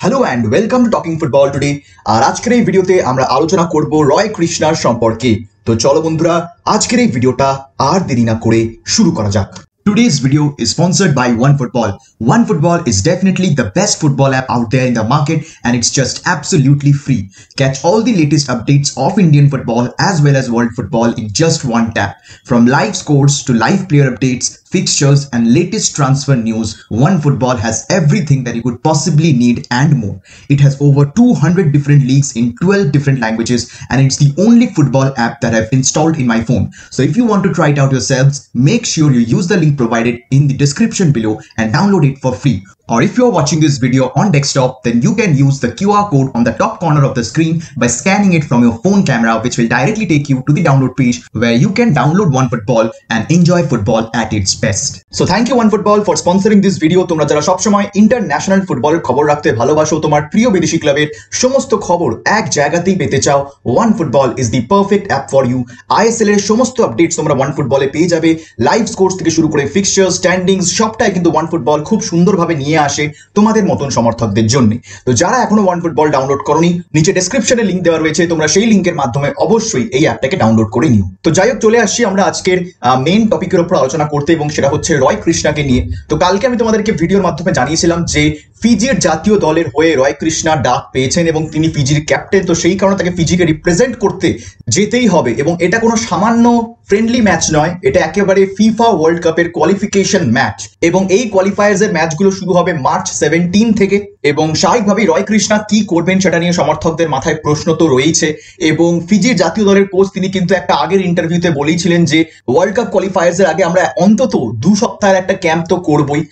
Hello and welcome to talking football today আর আজকের এই ভিডিওতে আমরা আলোচনা করব রয় কৃষ্ণার সম্পর্কে। তো চলো বন্ধুরা, আজকের এই ভিডিওটা আর দেরি না করে শুরু করা যাক। Today's video sponsored by one by OneFootball. Is definitely the best football app out there in the market and it's just absolutely free. Catch all the latest updates of Indian football as well as world football in just one tap. From live scores to live player updates, fixtures and latest transfer news, OneFootball has everything that you could possibly need and more. It has over 200 different leagues in 12 different languages and it's the only football app that I've installed in my phone. So if you want to try it out yourselves, make sure you use the link provided in the description below and download it for free. Or if you're watching this video on desktop, then you can use the QR code on the top corner of the screen by scanning it from your phone camera, which will directly take you to the download page where you can download OneFootball and enjoy football at its best. So thank you OneFootball for sponsoring this video. তোমরা যারা সবসময় international ফুটবলের খবর রাখতে ভালোবাসো তোমার প্রিয় বিদেশি ক্লাবের সমস্ত খবর এক জায়গাতেই পেতে চাও OneFootball is the perfect app for you ISL এর সমস্ত আপডেটস তোমরা ওয়ান ফুটবলে পেয়ে যাবে লাইভ স্কোর্স থেকে শুরু করে ফিক্সচার স্ট্যান্ডিংস সবটাই কিন্তু ওয়ান ফুটবল খুব সুন্দরভাবে নিয়ে আসে তোমাদের মতন সমর্থকদের জন্য। তো যারা এখনও ওয়ান ফুটবল ডাউনলোড করনি, নিচে ডেসক্রিপশনে লিঙ্ক দেওয়া রয়েছে, তোমরা সেই লিঙ্কের মাধ্যমে অবশ্যই এই অ্যাপটাকে ডাউনলোড করে নিও। তো যাই হোক, চলে আসছি আমরা আজকের মেন টপিকের উপর আলোচনা করতে, এবং সেটা হচ্ছে রয় কৃষ্ণাকে নিয়ে। তো কালকে আমি তোমাদেরকে ভিডিওর মাধ্যমে জানিয়েছিলাম যে ফিজির জাতীয় দলের হয়ে রয় কৃষ্ণা ডাক পেয়েছেন এবং তিনি ফিজির ক্যাপ্টেন, তো সেই কারণে তাকে ফিজিকে রিপ্রেজেন্ট করতে যেতেই হবে এবং এটা কোনো সামান্য ফ্রেন্ডলি ম্যাচ নয়, এটা একেবারে ফিফা ওয়ার্ল্ড কাপের কোয়ালিফিকেশন ম্যাচ এবং এই কোয়ালিফায়ার্স এর ম্যাচগুলো শুরু হবে মার্চ সেভেন্টিন থেকে। এবং স্বাভাবিকভাবেই রয় কৃষ্ণা কি করবেন সেটা নিয়ে সমর্থকদের মাথায় প্রশ্ন তো রয়েছে। এবং ফিজির জাতীয় দলের কোচ তিনি কিন্তু একটা আগের ইন্টারভিউতে বলেইছিলেন যে ওয়ার্ল্ড কাপ কোয়ালিফায়ার্স এর আগে আমরা অন্তত দু সপ্তাহের একটা ক্যাম্প তো করবই।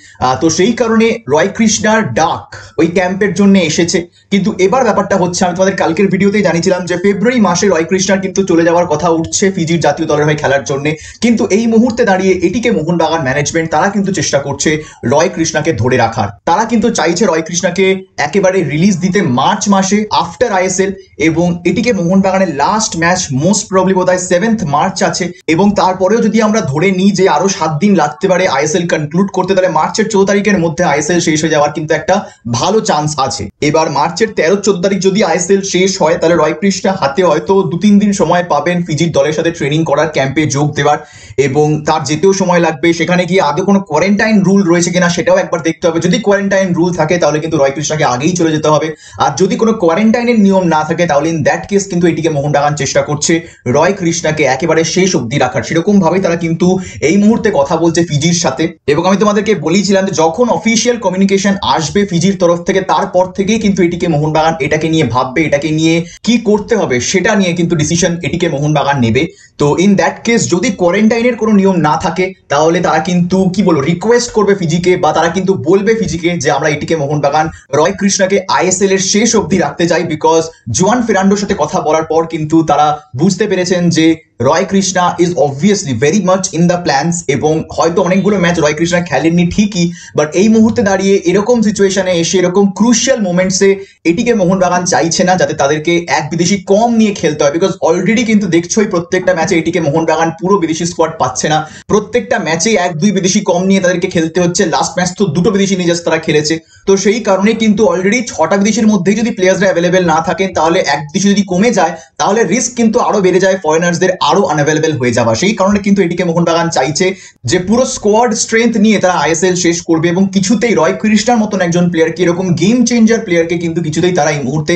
তো সেই কারণে রয় কৃষ্ণার ডাক ওই ক্যাম্পের জন্য এসেছে। কিন্তু এবার ব্যাপারটা হচ্ছে, আমি তোমাদের কালকের ভিডিওতেই জানিয়েছিলাম যে, ফেব্রুয়ারি মাসে রয় কৃষ্ণার কিন্তু চলে যাওয়ার কথা উঠছে ফিজির জাতীয় দলের হয়ে খেলার জন্য। কিন্তু এই মুহূর্তে দাঁড়িয়ে এটিকে মোহনবাগান ম্যানেজমেন্ট তারা কিন্তু চেষ্টা করছে রয় কৃষ্ণাকে ধরে রাখার। তারা কিন্তু চাইছে রয় কৃষ্ণাকে একেবারে রিলিজ দিতে মার্চ মাসে আফটার আইএসএল এবং এটিকে মোহনবাগানের লাস্ট ম্যাচ মোস্ট প্রবলি বোধ হয় সেভেন্থ মার্চ আছে এবং তারপরেও যদি আমরা ধরে নিই যে আরও সাত দিন লাগতে পারে আইএসএল কনক্লুড করতে, তাহলে মার্চের চৌদ্দ তারিখের মধ্যে আইএসএল শেষ হয়ে যাওয়ার কিন্তু একটা ভালো চান্স আছে। এবার মার্চের তেরো চোদ্দ তারিখ যদি আইএসএল শেষ হয়, তাহলে রয় কৃষ্ণা হাতে হয়তো দু তিন দিন সময় পাবেন ফিজির দলের সাথে ট্রেনিং করার ক্যাম্পে যোগ দেওয়ার এবং তার যেতেও সময় লাগবে। সেখানে গিয়ে আগে কোনো কোয়ারেন্টাইন রুল রয়েছে কিনা সেটাও একবার দেখতে হবে। যদি কোয়ারেন্টাইন রুল থাকে, তাহলে কিন্তু কৃষ্ণাকে আগেই চলে যেতে হবে। আর যদি কোনো কোয়ারেন্টাইনের নিয়ম না থাকে, তাহলে ইন দ্যাট কেস কিন্তু এটিকে মোহনবাগান চেষ্টা করছে রয় কৃষ্ণাকে একেবারে শেষ অব্দি রাখার। সেরকম ভাবেই তারা কিন্তু এই মুহূর্তে কথা বলছে ফিজির সাথে। এবং আমি তোমাদেরকে বলেছিলাম যে যখন অফিসিয়াল কমিউনিকেশন আসবে ফিজির তরফ থেকে, তারপর থেকেই কিন্তু এটিকে মোহনবাগান এটাকে নিয়ে ভাববে, এটাকে নিয়ে কি করতে হবে সেটা নিয়ে কিন্তু ডিসিশন এটিকে মোহনবাগান নেবে। তো ইন দ্যাট কেস যদি কোয়ারেন্টাইনের কোনো নিয়ম না থাকে, তাহলে তারা কিন্তু কি বলব রিকোয়েস্ট করবে ফিজিকে বা তারা কিন্তু বলবে ফিজিকে যে আমরা এটিকে মোহনবাগান রয় কৃষ্ণাকে আইএসএল এর শেষ অবধি রাখতে চাই বিকজ জোয়ান ফেরান্ডোর সাথে কথা বলার পর কিন্তু তারা বুঝতে পেরেছেন যে Roy Krishna is obviously very much in the plans এবং হয়তো অনেকগুলো ম্যাচ রয় কৃষ্ণা খেলেননি ঠিকই বাট এই মুহূর্তে দাঁড়িয়ে এরকম সিচুয়েশনে এসে এরকম ক্রুশিয়াল মোমেন্টসে এটিকে মোহনবাগান চাইছে না যাতে তাদেরকে এক বিদেশি কম নিয়ে খেলতে হয় বিকজ অলরেডি কিন্তু দেখছোই প্রত্যেকটা ম্যাচে এটিকে মোহনবাগান পুরো বিদেশি স্কোয়াড পাচ্ছে না। প্রত্যেকটা ম্যাচে এক দুই বিদেশি কম নিয়ে তাদেরকে খেলতে হচ্ছে লাস্ট ম্যাচ তো দুটো বিদেশি নিয়ে জাস্ট তারা খেলেছে। তো সেই কারণে কিন্তু অলরেডি ছটা বিদেশির মধ্যেই যদি প্লেয়াররা অ্যাভেলেবেল না থাকেন, তাহলে এক বিদেশি যদি কমে যায়, তাহলে রিস্ক কিন্তু আরও বেড়ে যায় ফরেনার্সদের আরও আনঅ্যাভেলেবেল হয়ে যাওয়া। সেই কারণে কিন্তু এটিকে মোহনবাগান চাইছে যে পুরো স্কোয়াড স্ট্রেংথ নিয়ে তারা আইএসএল শেষ করবে এবং কিছুতেই রয় কৃষ্ণার মতন একজন প্লেয়ারকে এরকম গেম চেঞ্জার প্লেয়ারকে কিন্তু কিছুতেই তারা এই মুহূর্তে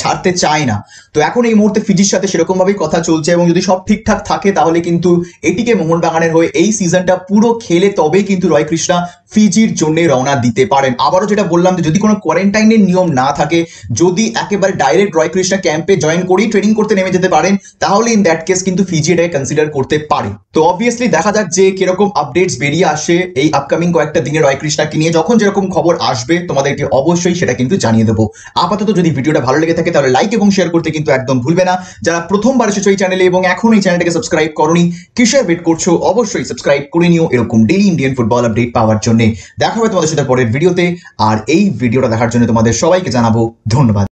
ছাড়তে চায় না। তো এখন এই মুহূর্তে ফিজির সাথে সেরকম ভাবেই কথা চলছে এবং যদি সব ঠিকঠাক থাকে তাহলে কিন্তু এটিকে মোহনবাগানের হয়ে এই সিজনটা পুরো খেলে তবেই কিন্তু রয় কৃষ্ণা ফিজির জন্য রওনা দিতে পারেন। আবারও যেটা বললাম যে যদি কোনো কোয়ারেন্টাইনের নিয়ম না থাকে, যদি একেবারে ডাইরেক্ট রয় কৃষ্ণা ক্যাম্পে জয়েন করেই ট্রেনিং করতে নেমে যেতে পারেন, তাহলে ইন দ্যাট কেস কিন্তু ফিজি এটাকে কনসিডার করতে পারে তো অবভিয়াসলি দেখা যাক যে কীরকম আপডেটস বেরিয়ে আসে এই আপকামিং কয়েকটা দিনে রয় কৃষ্ণাকে নিয়ে। যখন যেরকম খবর আসবে তোমাদেরকে অবশ্যই সেটা কিন্তু জানিয়ে দেবো। আপাতত যদি ভিডিওটা ভালো লেগে থাকে, তাহলে লাইক এবং শেয়ার করতে কিন্তু একদম ভুলবে না। যারা প্রথমবার এসেছ এই চ্যানেলে এবং এখন এই চ্যানেলটাকে সাবস্ক্রাইব করনি, কিসের ওয়েট করছ? অবশ্যই সাবস্ক্রাইব করে নিও। এরকম ডেলি ইন্ডিয়ান ফুটবল আপডেট পাওয়ার জন্য। দেখা হবে তোমাদের সাথে পরের ভিডিওতে আর এই ভিডিওটা দেখার জন্য তোমাদের সবাইকে জানাব ধন্যবাদ।